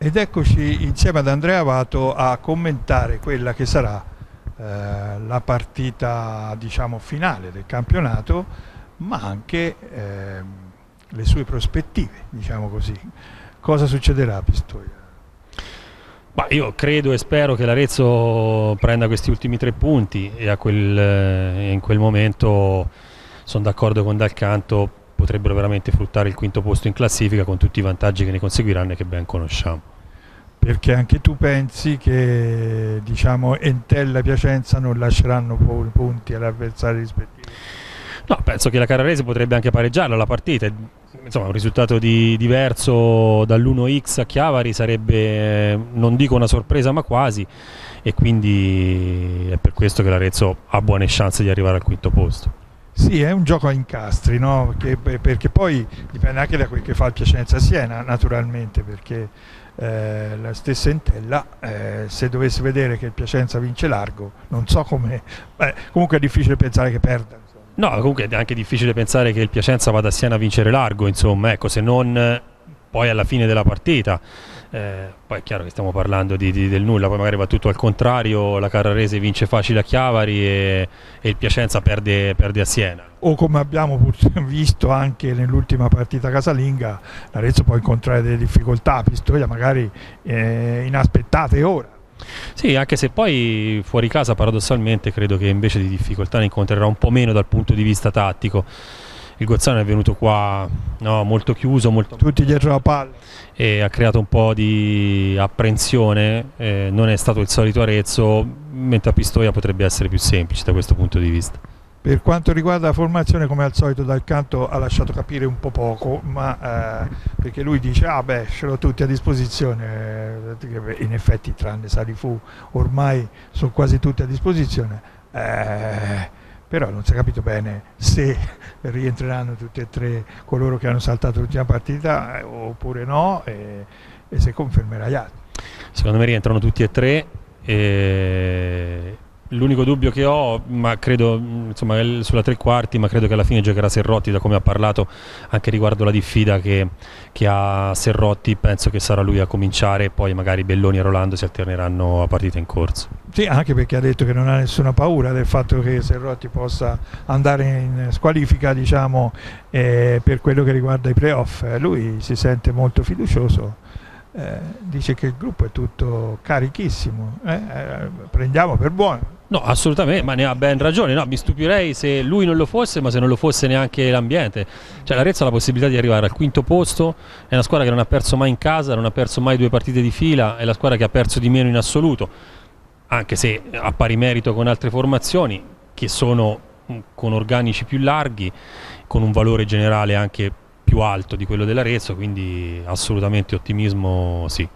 Ed eccoci insieme ad Andrea Avato a commentare quella che sarà eh, la partita diciamo, finale del campionato, ma anche eh, le sue prospettive, diciamo così. Cosa succederà a Pistoia? Ma io credo e spero che l'Arezzo prenda questi ultimi tre punti e quel, eh, in quel momento sono d'accordo con Dalcanto potrebbero veramente fruttare il quinto posto in classifica con tutti i vantaggi che ne conseguiranno e che ben conosciamo. Perché anche tu pensi che diciamo, Entella e Piacenza non lasceranno punti all'avversario rispettivo? No, penso che la Carrarese potrebbe anche pareggiarla la partita. Insomma, un risultato di, diverso dall'1x a Chiavari sarebbe, non dico una sorpresa, ma quasi. E quindi è per questo che l'Arezzo ha buone chance di arrivare al quinto posto. Sì, è un gioco a incastri, no? perché, perché, poi dipende anche da quel che fa il Piacenza Siena, naturalmente, perché eh, la stessa Entella, eh, se dovesse vedere che il Piacenza vince largo, non so come, beh, comunque è difficile pensare che perda. No, comunque è anche difficile pensare che il Piacenza vada a Siena a vincere largo, insomma, ecco, se non poi alla fine della partita. Eh, poi è chiaro che stiamo parlando di, di, del nulla, poi magari va tutto al contrario, la Carrarese vince facile a Chiavari e, e il Piacenza perde, perde, a Siena. O come abbiamo visto anche nell'ultima partita casalinga, l'Arezzo può incontrare delle difficoltà Pistoia, magari eh, inaspettate ora. Sì, anche se poi fuori casa paradossalmente credo che invece di difficoltà ne incontrerà un po' meno dal punto di vista tattico il Gozzano è venuto qua no, molto chiuso, molto... tutti dietro la palla e ha creato un po' di apprensione, eh, non è stato il solito Arezzo, mentre a Pistoia potrebbe essere più semplice da questo punto di vista. Per quanto riguarda la formazione, come al solito dal canto ha lasciato capire un po' poco, ma eh, perché lui dice ah beh ce l'ho tutti a disposizione, eh, in effetti tranne Salifu ormai sono quasi tutti a disposizione. Eh, però non si è capito bene se rientreranno tutti e tre coloro che hanno saltato l'ultima partita eh, oppure no e, e, se confermerà gli altri. Secondo me rientrano tutti e tre. E L'unico dubbio che ho, ma credo insomma, sulla tre quarti, ma credo che alla fine giocherà Serrotti, da come ha parlato anche riguardo la diffida che, che ha Serrotti, penso che sarà lui a cominciare e poi magari Belloni e Rolando si alterneranno a partita in corso. Sì, anche perché ha detto che non ha nessuna paura del fatto che Serrotti possa andare in squalifica diciamo, eh, per quello che riguarda i playoff. Lui si sente molto fiducioso. Eh, dice che il gruppo è tutto carichissimo, eh, eh prendiamo per buono. No, assolutamente, ma ne ha ben ragione. No, mi stupirei se lui non lo fosse, ma se non lo fosse neanche l'ambiente. Cioè, l'Arezzo ha la possibilità di arrivare al quinto posto, è una squadra che non ha perso mai in casa, non ha perso mai due partite di fila, è la squadra che ha perso di meno in assoluto, anche se a pari merito con altre formazioni che sono mm, con organici più larghi, con un valore generale anche più alto di quello dell'Arezzo, quindi assolutamente ottimismo sì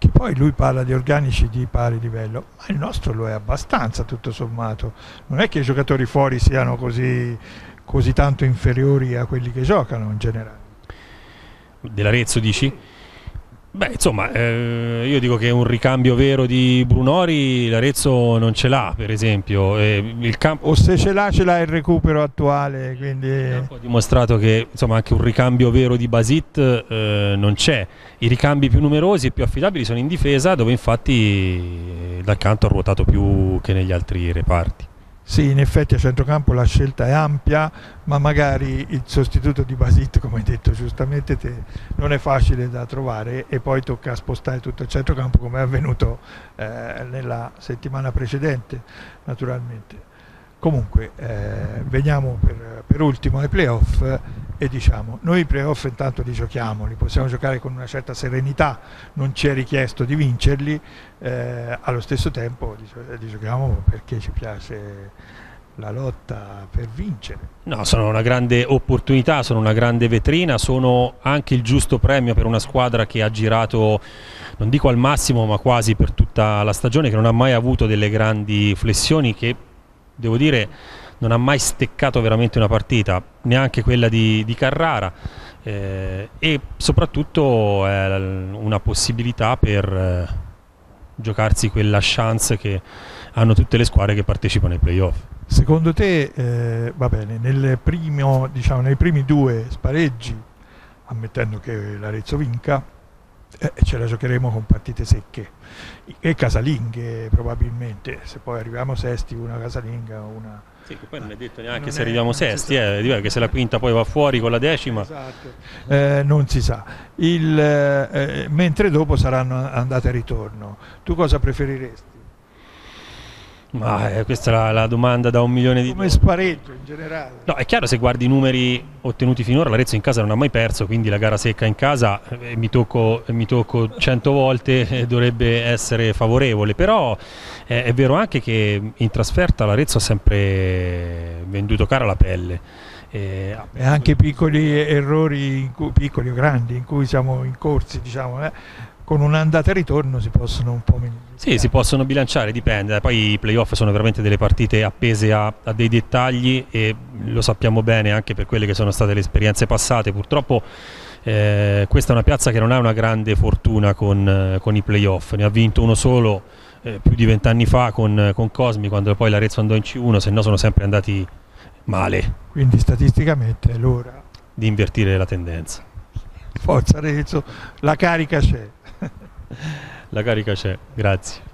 che poi lui parla di organici di pari livello, ma il nostro lo è abbastanza tutto sommato. Non è che i giocatori fuori siano così, così tanto inferiori a quelli che giocano in generale. Dell'Arezzo dici? Beh, insomma, eh, io dico che un ricambio vero di Brunori l'Arezzo non ce l'ha, per esempio. Eh, o se ce l'ha, ce l'ha il recupero attuale. Quindi... Il ha dimostrato che insomma, anche un ricambio vero di Basit eh, non c'è. I ricambi più numerosi e più affidabili sono in difesa, dove infatti eh, dal canto ha ruotato più che negli altri reparti. Sì, in effetti a centrocampo la scelta è ampia, ma magari il sostituto di Basit, come hai detto giustamente te, non è facile da trovare e poi tocca spostare tutto il centrocampo come è avvenuto eh, nella settimana precedente, naturalmente. Comunque, eh, veniamo per, per, ultimo ai playoff e diciamo, noi i playoff intanto li giochiamo, li possiamo giocare con una certa serenità, non ci è richiesto di vincerli, eh, allo stesso tempo li, li giochiamo perché ci piace la lotta per vincere. No, sono una grande opportunità, sono una grande vetrina, sono anche il giusto premio per una squadra che ha girato, non dico al massimo, ma quasi per tutta la stagione, che non ha mai avuto delle grandi flessioni che devo dire non ha mai steccato veramente una partita, neanche quella di, di Carrara eh, e soprattutto è una possibilità per eh, giocarsi quella chance che hanno tutte le squadre che partecipano ai playoff. Secondo te, eh, va bene, nel primo, diciamo, nei primi due spareggi, ammettendo che l'Arezzo vinca, eh, ce la giocheremo con partite secche e casalinghe probabilmente, se poi arriviamo sesti una casalinga una... Sì, che poi non è detto neanche non se arriviamo sesti, eh, che se la quinta poi va fuori con la decima. Esatto, eh, non si sa. Il, eh, mentre dopo saranno andate e ritorno. Tu cosa preferiresti? Ma eh, questa è la, la, domanda da un milione di... Come spareggio in generale? No, è chiaro se guardi i numeri ottenuti finora, l'Arezzo in casa non ha mai perso, quindi la gara secca in casa, eh, mi, tocco, mi tocco cento volte, eh, dovrebbe essere favorevole, però eh, è vero anche che in trasferta l'Arezzo ha sempre venduto cara la pelle. E anche piccoli errori, piccoli o grandi, in cui siamo incorsi, diciamo, eh, con un'andata e ritorno si possono un po' migliorare. Sì, si possono bilanciare, dipende. Poi i playoff sono veramente delle partite appese a, a, dei dettagli e lo sappiamo bene anche per quelle che sono state le esperienze passate. Purtroppo eh, questa è una piazza che non ha una grande fortuna con, eh, con i playoff, ne ha vinto uno solo eh, più di vent'anni fa con, con, Cosmi quando poi l'Arezzo andò in C1, se no sono sempre andati male. Quindi statisticamente è l'ora di invertire la tendenza. Forza Arezzo, la carica c'è. La carica c'è, grazie.